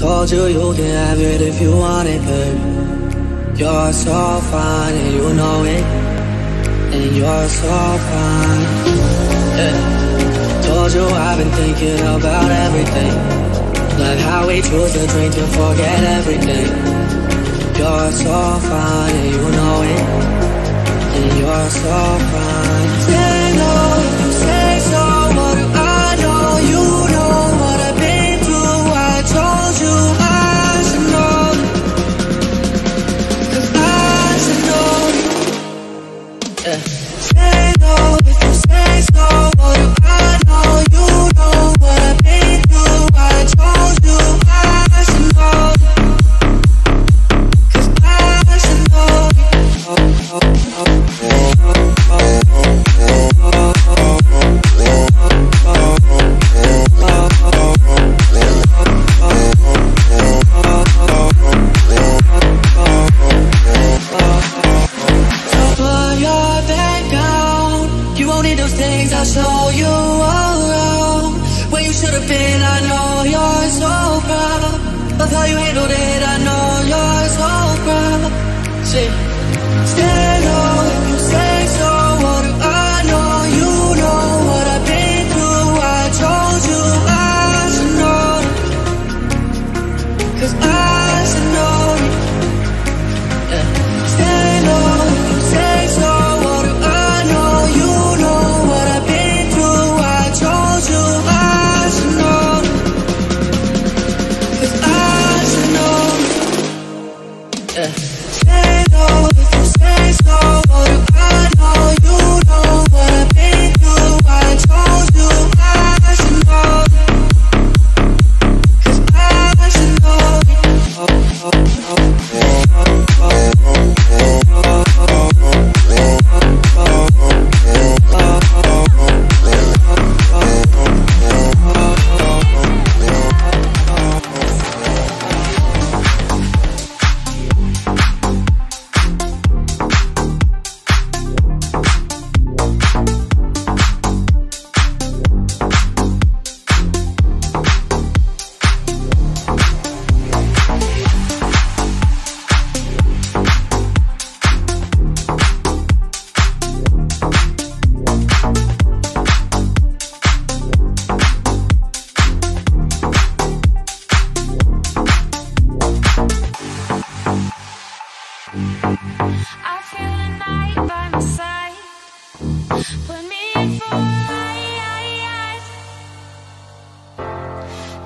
Told you you can have it if you want it, babe You're so fine and you know it. And you're so fine. Yeah. Told you I've been thinking about everything. Like how we choose to drink to forget everything. You're so fine and you know it. And you're so fine.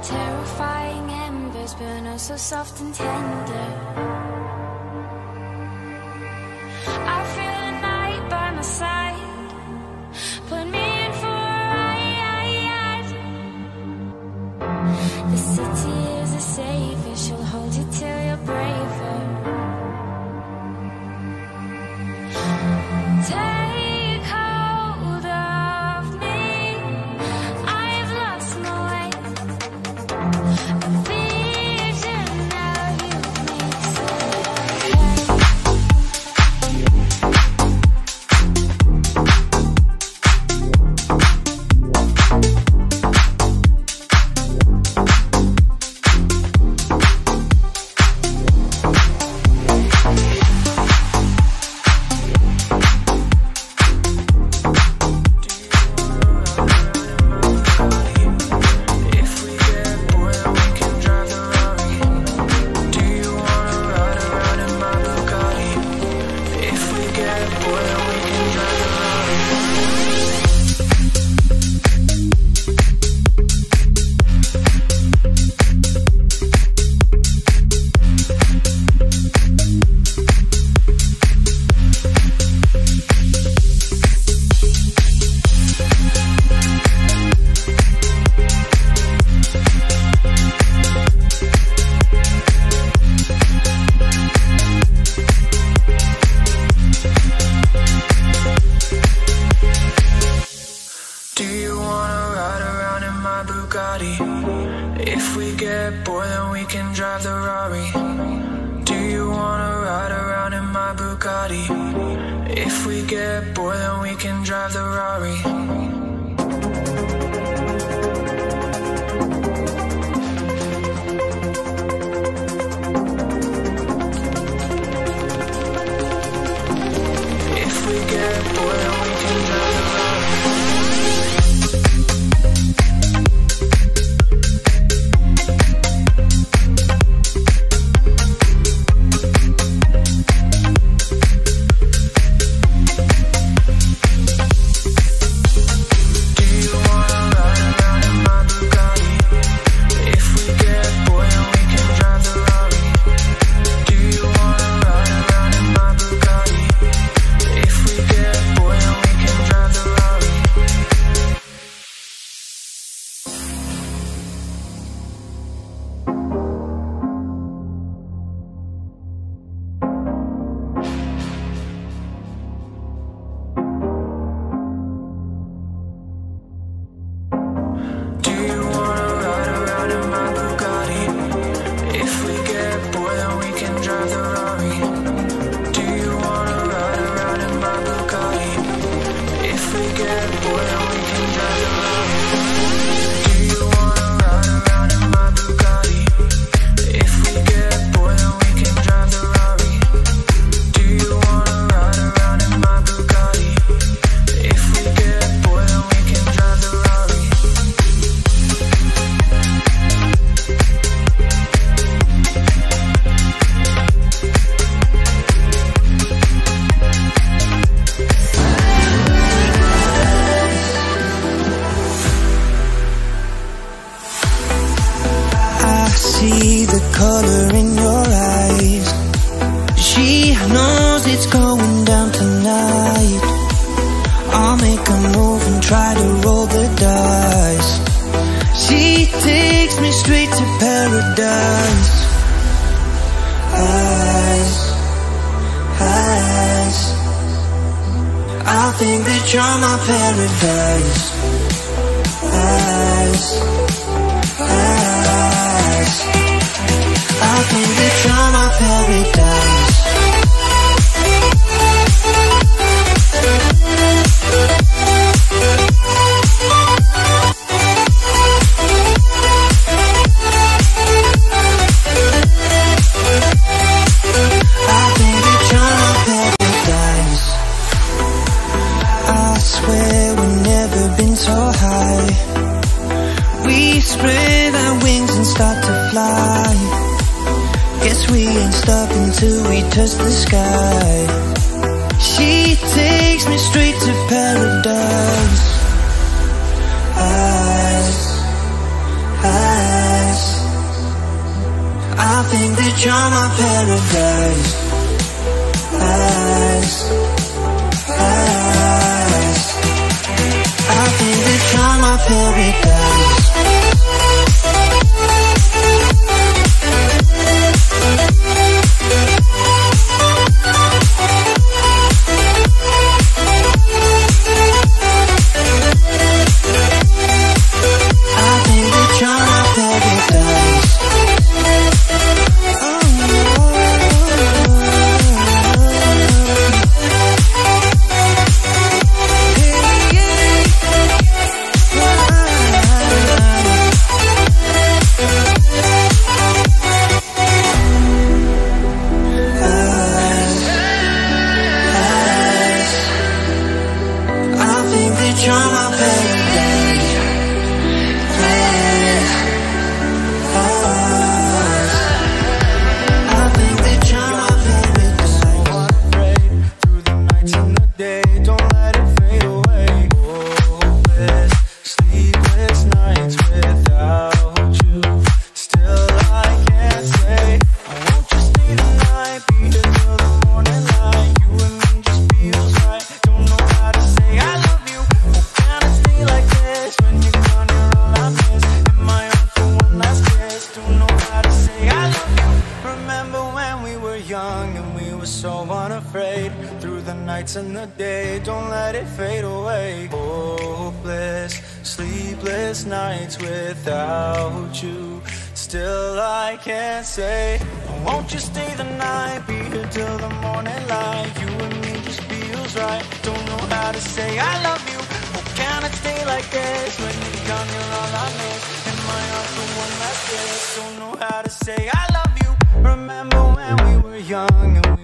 terrifying embers burn us so soft and tender. get bored, then we can drive the Rari. gotta say I love you. How can it stay like this when you're gone? You're all I miss. And my heart's the one last kiss. Don't know how to say I love you. Remember when we were young and we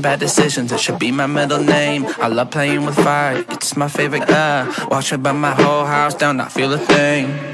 making bad decisions. It should be my middle name. I love playing with fire. It's my favorite. Uh, watch it burn my whole house down. I feel a thing.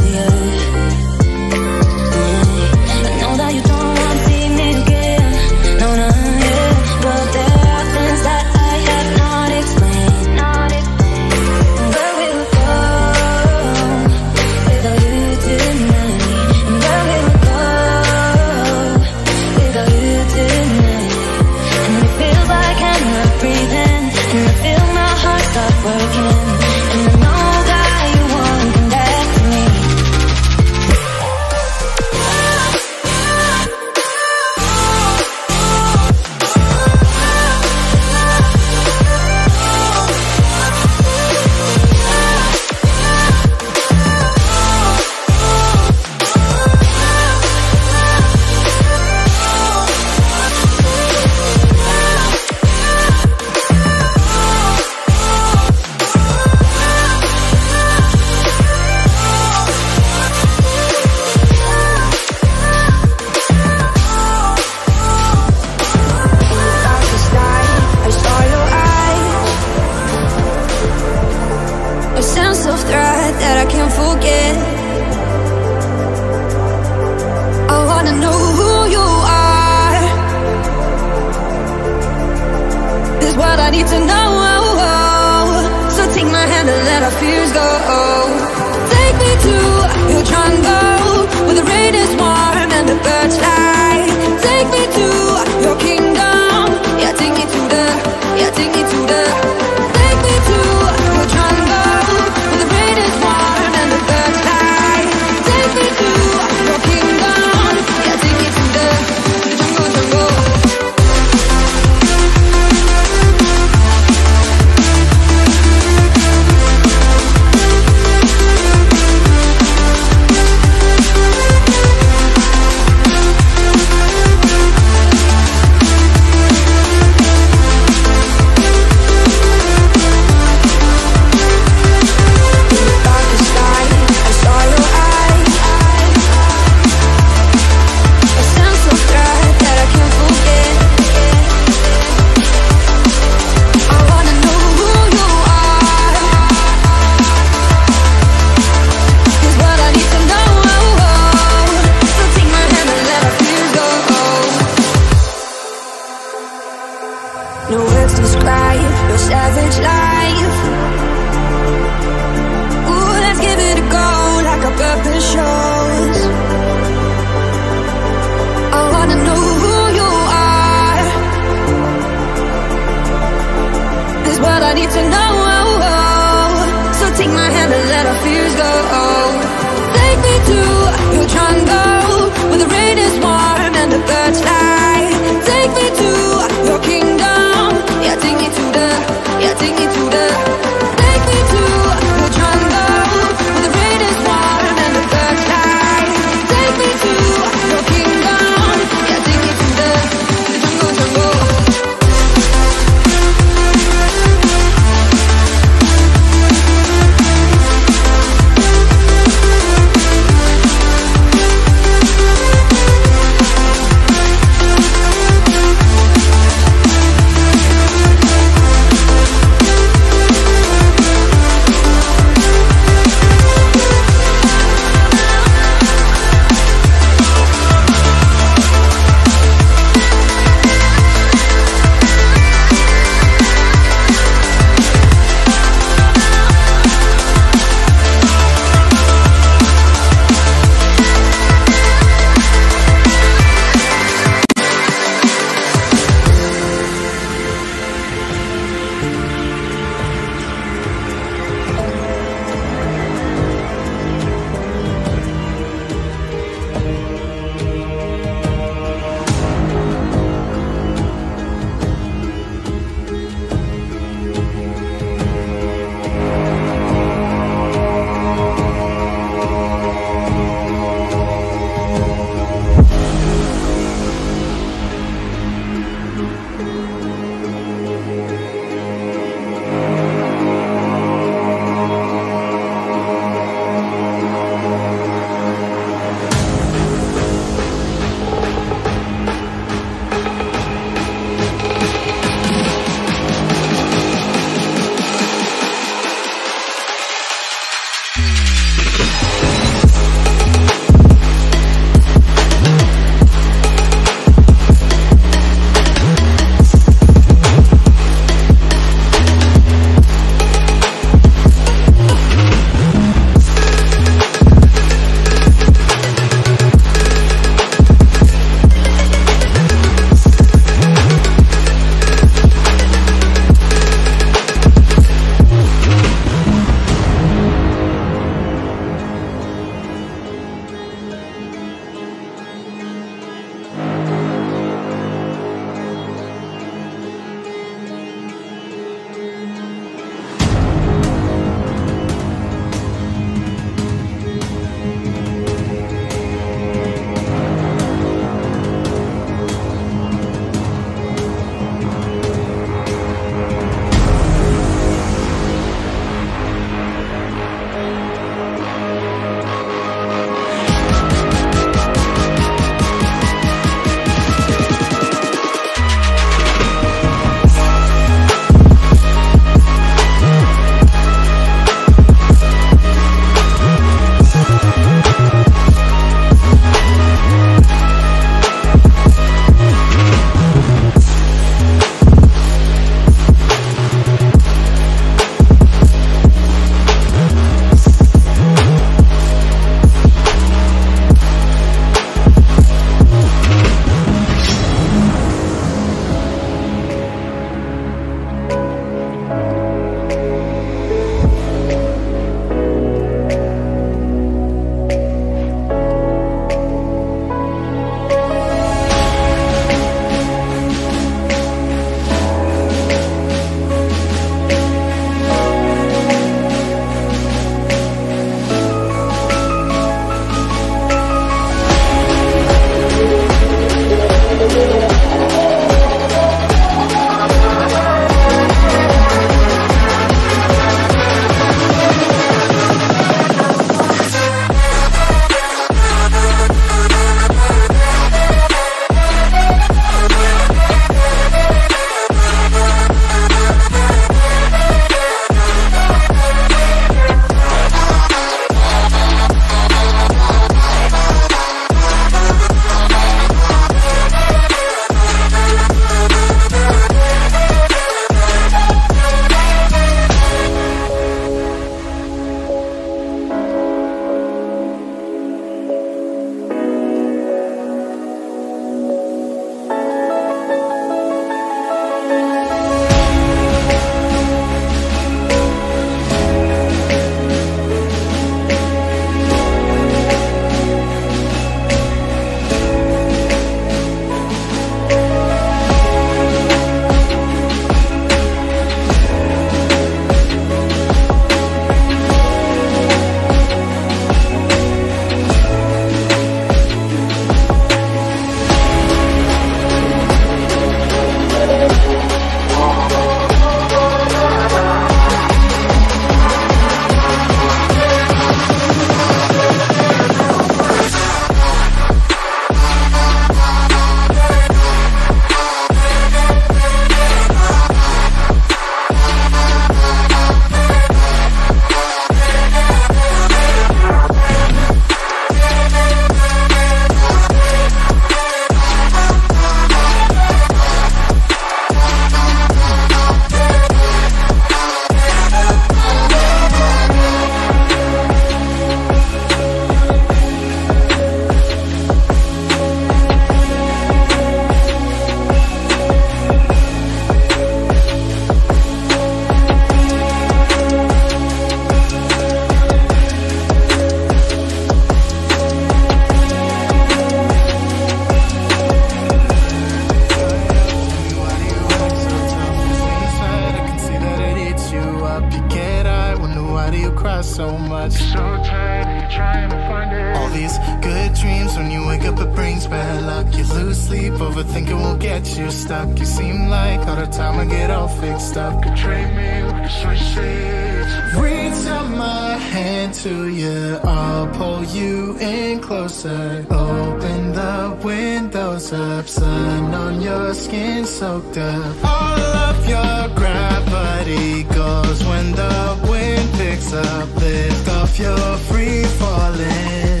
Soaked up. All of your gravity goes when the wind picks up. Lift off your free falling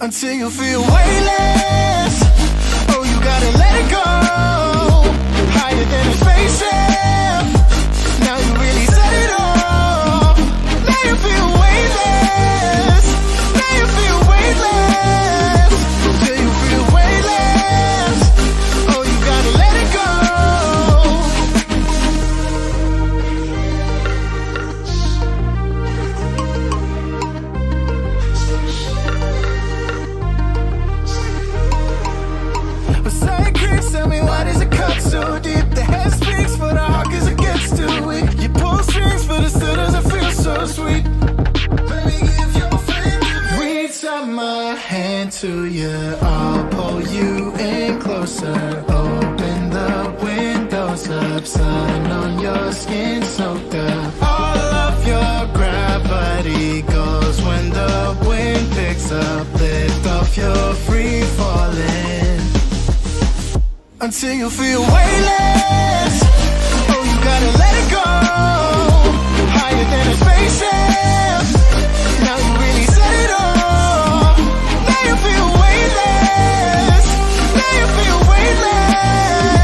until you feel weightless. Oh, you gotta let it go. Higher than to you, I'll pull you in closer. Open the windows up, sun on your skin soaked up. All of your gravity goes when the wind picks up. Lift off your free falling until you feel weightless. Oh, you gotta let it go. Higher than a spaceship. Now you really set it off. Weightless. Now you feel weightless.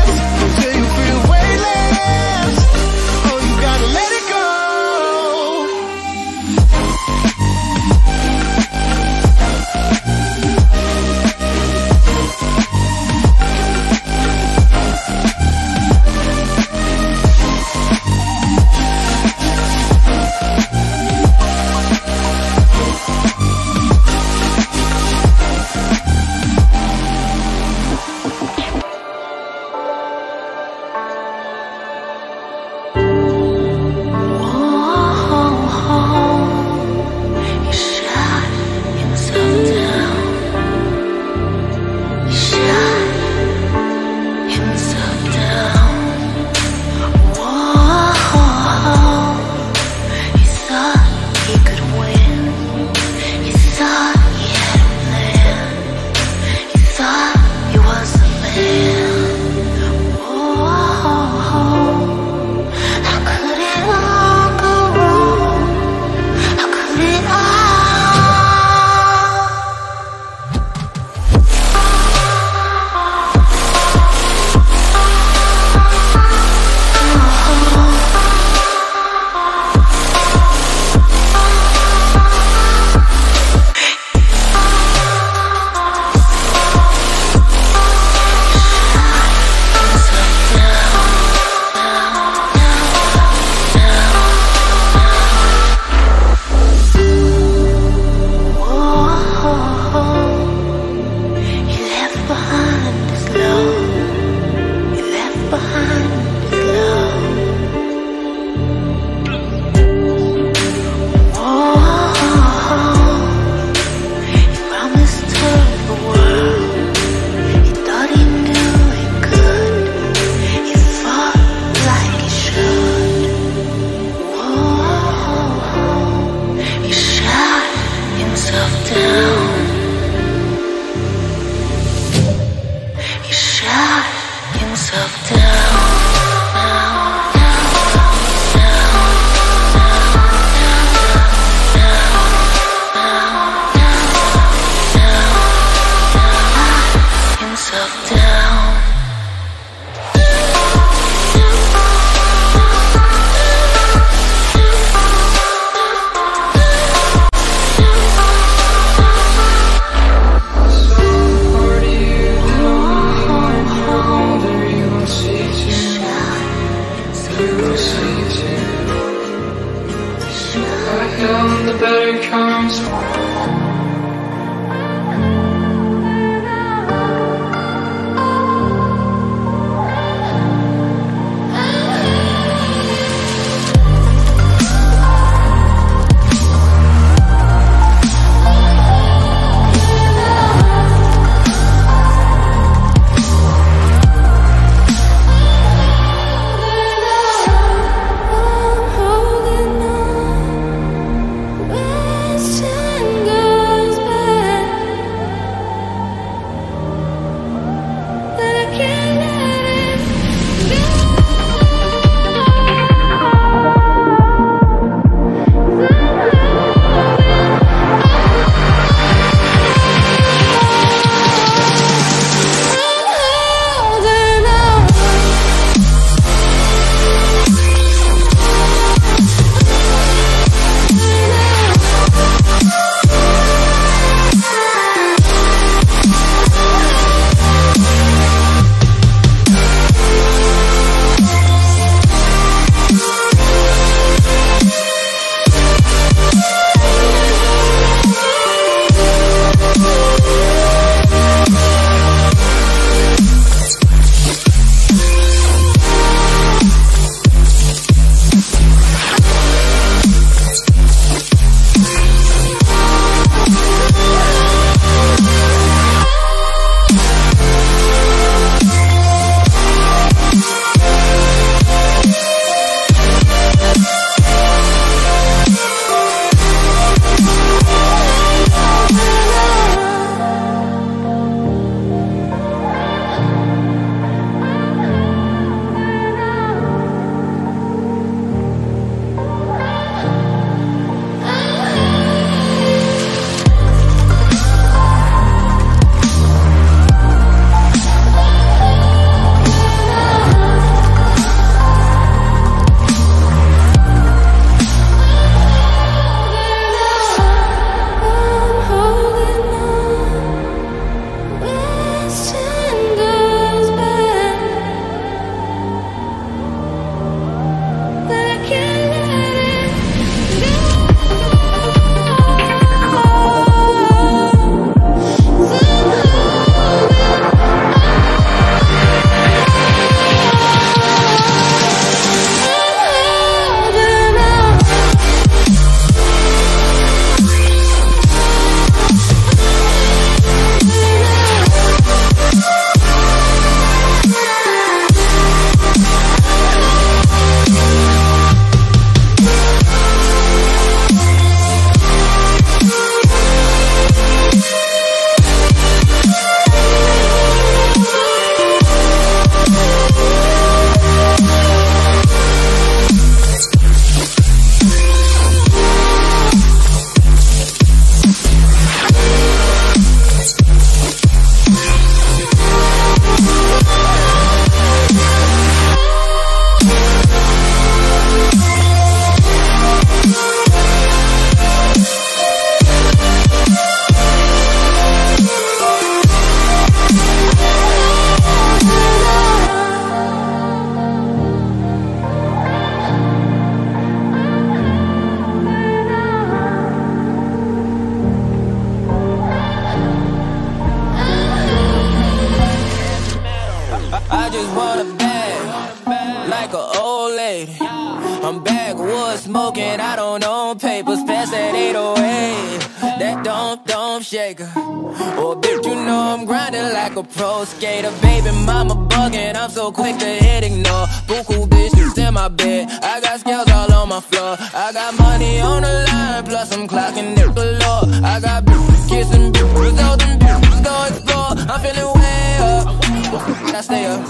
Shaker. Oh, bitch, you know I'm grinding like a pro skater. Baby, mama bugging, I'm so quick to hit ignore. Buku bitches in my bed, I got scales all on my floor. I got money on the line, plus I'm clocking it galore. I got bitches kissing bitches, all them bitches go explore. I'm feeling way up, I stay up.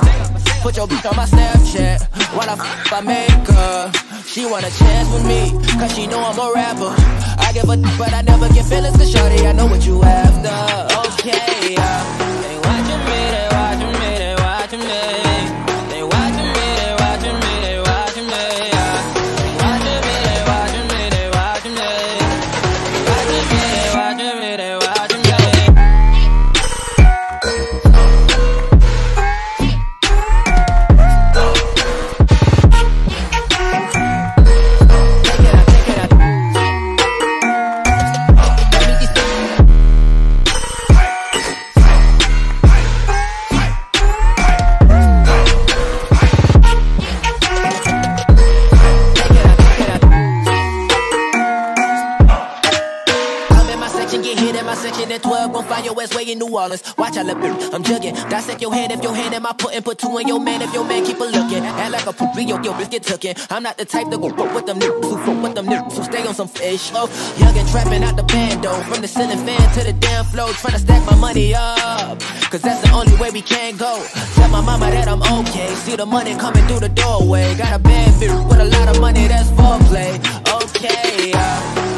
Put your bitch on my Snapchat while I f I make her. She want a chance with me, cause she know I'm a rapper. I give a but I never get feelings, cause shorty, I know what you after. Okay, yeah. 12, gon' find your ass way in New Orleans. Watch I look, I'm jugging. Dissect your hand if your hand in my putting, put two in your man if your man keep a looking. Act like a poopy, yo, yo, bitch get tookin'. I'm not the type to go fuck with them niggas who fuck with them niggas who stay on some fish. Oh, young and trapping out the bando, from the ceiling fan to the damn floor, trying to stack my money up. Cause that's the only way we can go. Tell my mama that I'm okay. See the money coming through the doorway. Got a bad bitch with a lot of money, that's foreplay. Okay, yeah.